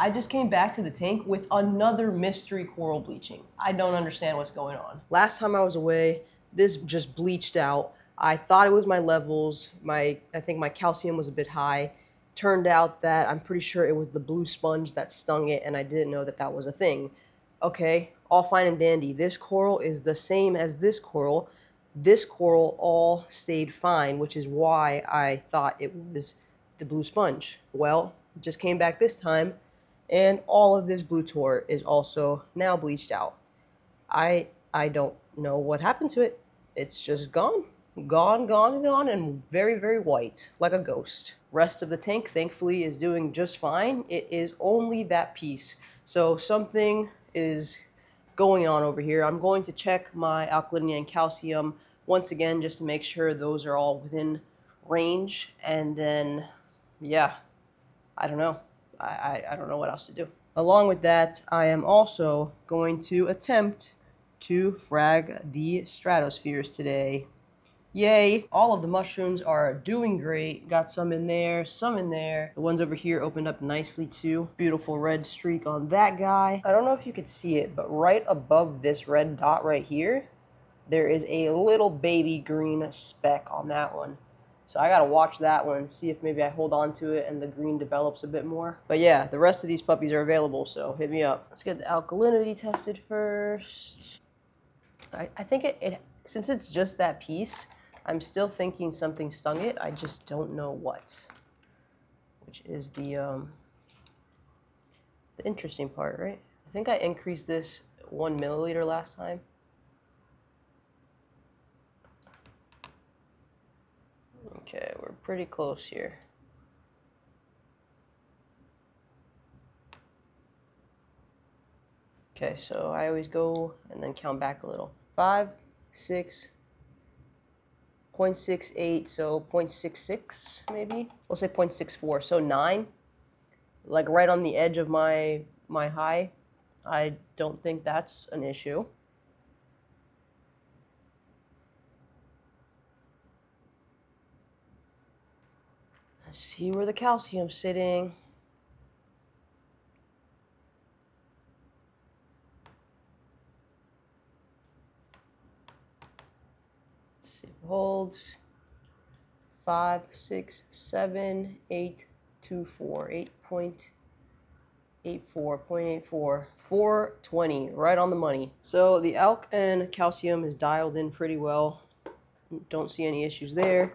I just came back to the tank with another mystery coral bleaching. I don't understand what's going on. Last time I was away, this just bleached out. I thought it was my levels. My I think my calcium was a bit high. Turned out that I'm pretty sure it was the blue sponge that stung it and I didn't know that that was a thing. Okay, all fine and dandy. This coral is the same as this coral. This coral all stayed fine, which is why I thought it was the blue sponge. Well, just came back this time and all of this blue tort is also now bleached out. I I don't know what happened to it. It's just gone. Gone, gone, gone, and very, very white, like a ghost. Rest of the tank, thankfully, is doing just fine. It is only that piece. So something is going on over here. I'm going to check my alkalinity and calcium once again just to make sure those are all within range. And then, yeah, I don't know. I, I, don't know what else to do. Along with that, I am also going to attempt to frag the stratospheres today. Yay! All of the mushrooms are doing great. Got some in there, some in there. The ones over here opened up nicely too. Beautiful red streak on that guy. I don't know if you could see it, but right above this red dot right here, there is a little baby green speck on that one. So I gotta watch that one, see if maybe I hold on to it and the green develops a bit more. But yeah, the rest of these puppies are available, so hit me up. Let's get the alkalinity tested first. I, I think it, it, since it's just that piece, I'm still thinking something stung it. I just don't know what. Which is the um, the interesting part, right? I think I increased this one milliliter last time. Okay, we're pretty close here. Okay, so I always go and then count back a little. Five, six, 0.68, so 0.66 maybe. We'll say 0.64, so 9. Like right on the edge of my my high. I don't think that's an issue. Let's see where the calcium's sitting. holds five, six, seven, eight, two, four, eight point eight four point eight four, four twenty, right on the money. So the alk and calcium is dialed in pretty well. Don't see any issues there.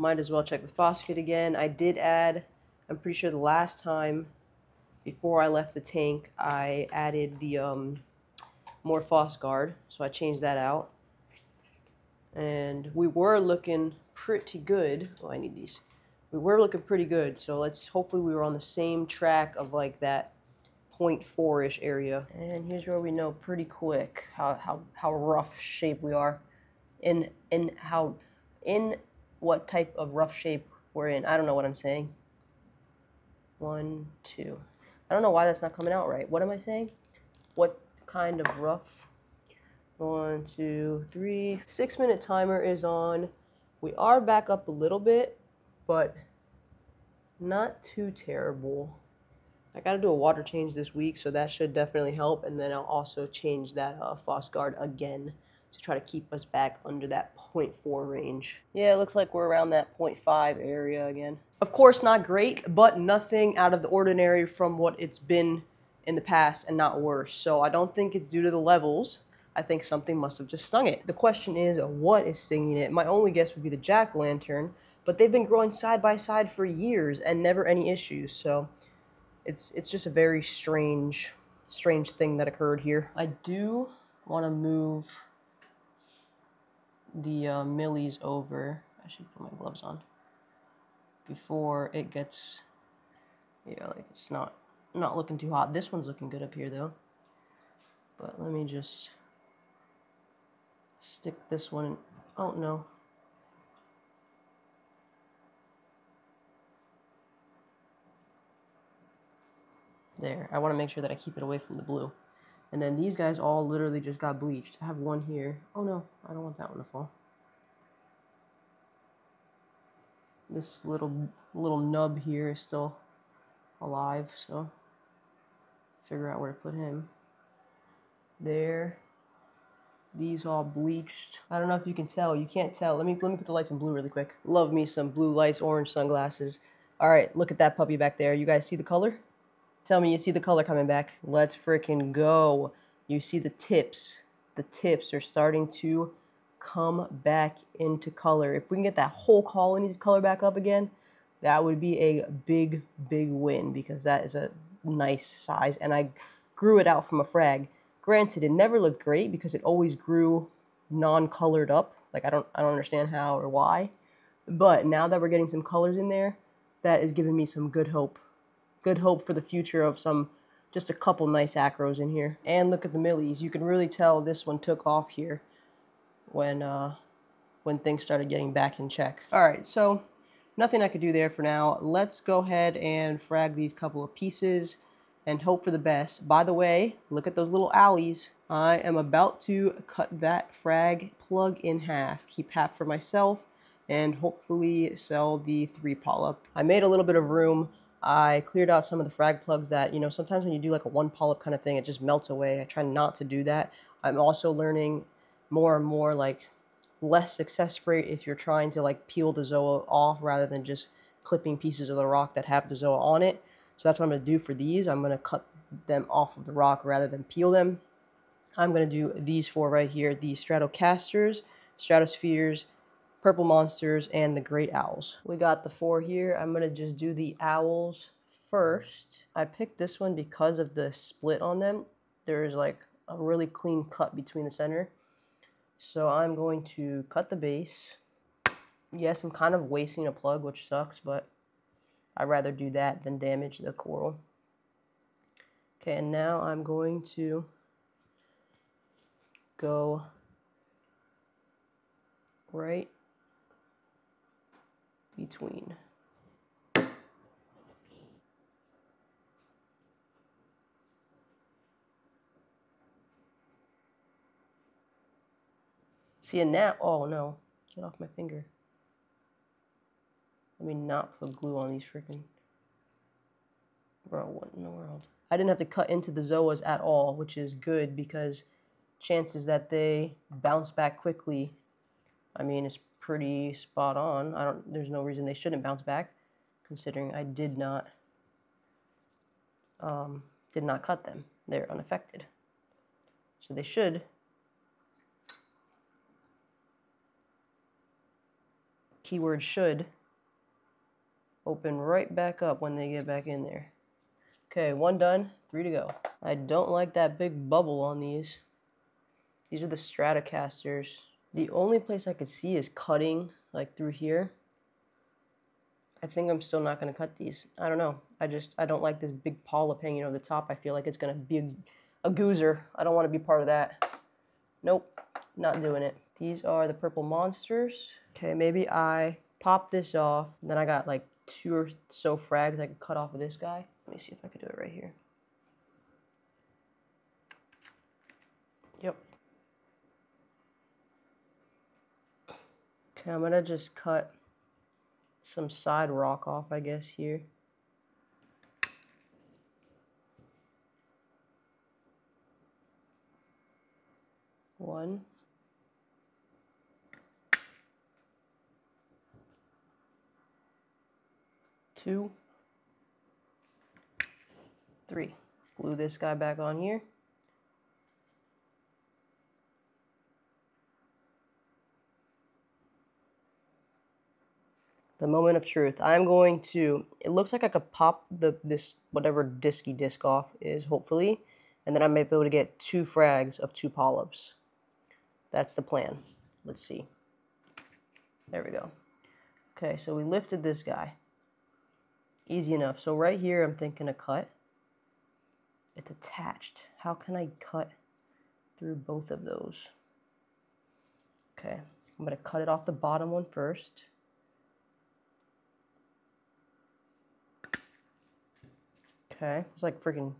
Might as well check the phosphate again. I did add, I'm pretty sure the last time before I left the tank, I added the um, more Guard, so I changed that out and we were looking pretty good. Oh, I need these. We were looking pretty good, so let's hopefully we were on the same track of like that 0.4-ish area. And here's where we know pretty quick how, how, how rough shape we are in in how in what type of rough shape we're in. I don't know what I'm saying. One, two. I don't know why that's not coming out right. What am I saying? What kind of rough one, two, three. Six minute timer is on. We are back up a little bit, but not too terrible. I got to do a water change this week, so that should definitely help. And then I'll also change that uh, Guard again to try to keep us back under that 0.4 range. Yeah, it looks like we're around that 0.5 area again. Of course, not great, but nothing out of the ordinary from what it's been in the past and not worse. So I don't think it's due to the levels. I think something must have just stung it. The question is, what is stinging it? My only guess would be the jack lantern, but they've been growing side by side for years and never any issues. So it's it's just a very strange strange thing that occurred here. I do want to move the uh, millies over. I should put my gloves on before it gets yeah like it's not not looking too hot. This one's looking good up here though. But let me just stick this one in. Oh, no. There. I want to make sure that I keep it away from the blue. And then these guys all literally just got bleached. I have one here. Oh, no. I don't want that one to fall. This little little nub here is still alive, so figure out where to put him. There. These all bleached. I don't know if you can tell. You can't tell. Let me let me put the lights in blue really quick. Love me some blue lights, orange sunglasses. All right, look at that puppy back there. You guys see the color? Tell me you see the color coming back. Let's freaking go. You see the tips. The tips are starting to come back into color. If we can get that whole colony's color back up again, that would be a big, big win because that is a nice size. And I grew it out from a frag. Granted, it never looked great because it always grew non-colored up. Like I don't, I don't understand how or why. But now that we're getting some colors in there, that is giving me some good hope. Good hope for the future of some, just a couple nice acros in here. And look at the millies. You can really tell this one took off here when, uh, when things started getting back in check. All right, so nothing I could do there for now. Let's go ahead and frag these couple of pieces and hope for the best. By the way, look at those little alleys. I am about to cut that frag plug in half. Keep half for myself and hopefully sell the three polyp. I made a little bit of room. I cleared out some of the frag plugs that, you know, sometimes when you do like a one polyp kind of thing, it just melts away. I try not to do that. I'm also learning more and more like less success rate if you're trying to like peel the zoa off rather than just clipping pieces of the rock that have the zoa on it. So that's what I'm going to do for these. I'm going to cut them off of the rock rather than peel them. I'm going to do these four right here, the Stratocasters, Stratospheres, Purple Monsters, and the Great Owls. We got the four here. I'm going to just do the Owls first. I picked this one because of the split on them. There's like a really clean cut between the center. So I'm going to cut the base. Yes, I'm kind of wasting a plug, which sucks, but I'd rather do that than damage the coral. Okay, and now I'm going to go right between. See, and now, oh no, get off my finger. Let me not put glue on these freaking. Bro, what in the world? I didn't have to cut into the Zoas at all, which is good because chances that they bounce back quickly, I mean, it's pretty spot on. I don't. There's no reason they shouldn't bounce back, considering I did not. Um, did not cut them. They're unaffected. So they should. Keyword should open right back up when they get back in there. Okay, one done, three to go. I don't like that big bubble on these. These are the Stratocasters. The only place I could see is cutting, like through here. I think I'm still not going to cut these. I don't know. I just, I don't like this big polyp hanging over the top. I feel like it's going to be a, a goozer. I don't want to be part of that. Nope, not doing it. These are the purple monsters. Okay, maybe I pop this off. Then I got like two or so frags I could cut off of this guy. Let me see if I could do it right here. Okay, I'm gonna just cut some side rock off, I guess, here. One. two, three. Glue this guy back on here. The moment of truth. I'm going to, it looks like I could pop the this whatever disky disc off is, hopefully, and then I might be able to get two frags of two polyps. That's the plan. Let's see. There we go. Okay, so we lifted this guy. Easy enough. So right here, I'm thinking a cut. It's attached. How can I cut through both of those? Okay, I'm going to cut it off the bottom one first. Okay, it's like freaking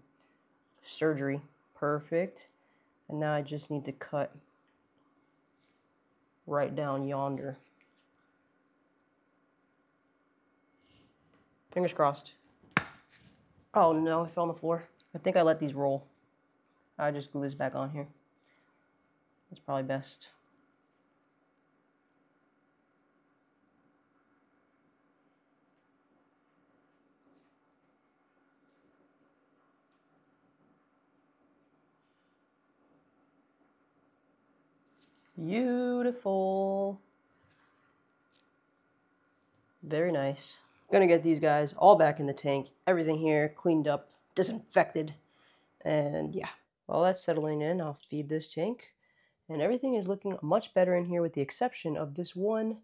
surgery. Perfect. And now I just need to cut right down yonder. Fingers crossed. Oh no, I fell on the floor. I think I let these roll. I just glue this back on here. That's probably best. Beautiful. Very nice. Gonna get these guys all back in the tank. Everything here cleaned up, disinfected. And yeah, while that's settling in, I'll feed this tank. And everything is looking much better in here with the exception of this one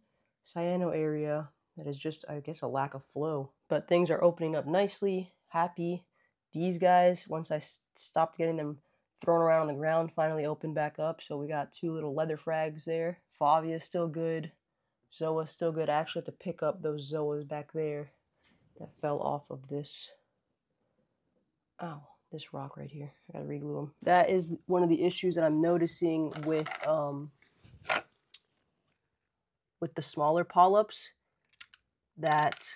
cyano area that is just, I guess, a lack of flow. But things are opening up nicely, happy. These guys, once I stopped getting them thrown around on the ground, finally opened back up. So we got two little leather frags there. Favia is still good. Zoa's still good. I actually have to pick up those Zoas back there that fell off of this. Ow, this rock right here. I gotta reglue them. That is one of the issues that I'm noticing with um with the smaller polyps that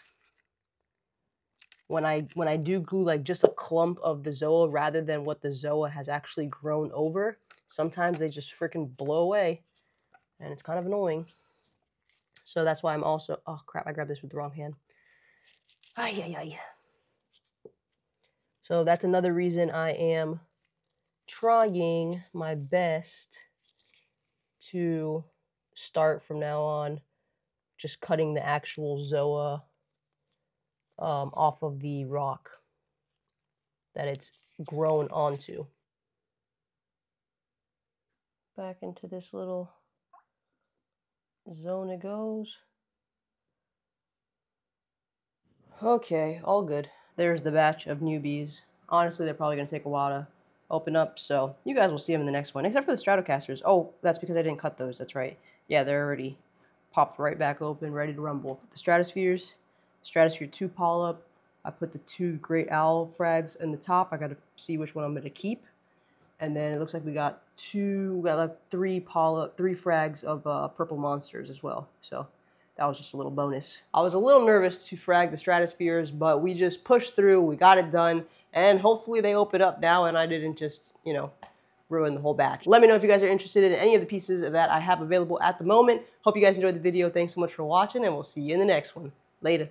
when I when I do glue like just a clump of the Zoa rather than what the Zoa has actually grown over, sometimes they just freaking blow away. And it's kind of annoying. So that's why I'm also, oh crap, I grabbed this with the wrong hand. Ay, ay, ay. So that's another reason I am trying my best to start from now on just cutting the actual Zoa um, off of the rock that it's grown onto. Back into this little zone it goes. Okay, all good. There's the batch of newbies. Honestly, they're probably going to take a while to open up, so you guys will see them in the next one, except for the Stratocasters. Oh, that's because I didn't cut those, that's right. Yeah, they're already popped right back open, ready to rumble. The Stratospheres, Stratosphere 2 polyp. I put the two Great Owl frags in the top. I got to see which one I'm going to keep. And then it looks like we got two, we got like three polyp, three frags of uh, purple monsters as well. So that was just a little bonus. I was a little nervous to frag the Stratospheres, but we just pushed through. We got it done. And hopefully they open up now and I didn't just, you know, ruin the whole batch. Let me know if you guys are interested in any of the pieces that I have available at the moment. Hope you guys enjoyed the video. Thanks so much for watching and we'll see you in the next one. Later.